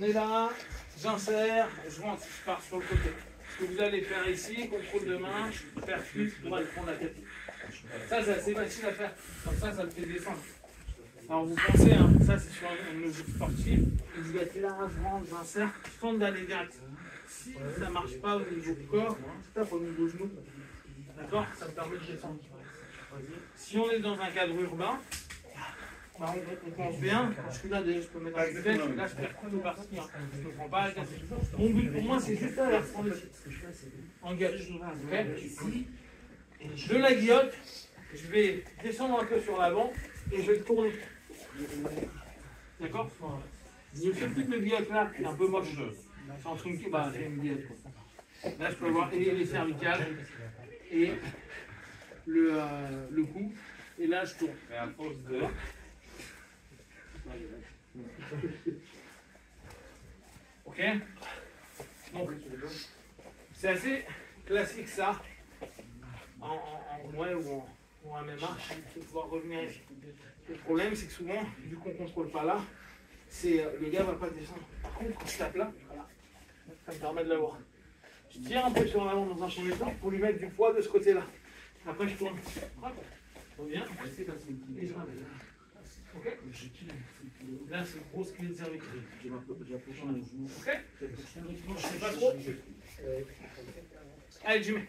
On est là, j'insère, je rentre, je pars sur le côté. Ce que vous allez faire ici, contrôle de main, pour aller prendre la tête. Ça, c'est assez facile à faire. Comme ça, ça le fait descendre. Alors vous pensez, hein, ça c'est sur une mesure sportive, vous êtes là, je rentre, j'insère, je tente d'aller direct. Si ça ne marche pas au niveau du corps, je tape au niveau genou. D'accord? Ça me permet de descendre. Si on est dans un cadre urbain, bah, on, on pense bien, je suis là je peux mettre un peu de là je perds tout partir. Je ne prends pas la. Mon but pour moi c'est juste là, là, prendre le En gauche. ok De la guillotte, je vais descendre un peu sur l'avant et je vais tourner. D'accord? Je fais plus de guillotte là, qui est un peu moche. C'est en trinqué, bah c'est une guillotte. Quoi. Là je peux avoir et les cervicales et le, euh, le cou. Et là je tourne. Et à force de. Ok c'est assez classique ça, en, en, en ouais, ou en, en MMA, faut pouvoir revenir ici. Le problème, c'est que souvent, vu qu'on ne contrôle pas là, c'est euh, le gars va pas descendre. Par contre, quand je tape là, voilà, ça me permet de l'avoir. Je tire un peu sur l'avant dans un premier temps pour lui mettre du poids de ce côté-là. Après, je tourne. Hop, reviens. Et je ramène. Là, c'est une grosse clé de. Ok Je sais pas trop. Allez, Jimmy.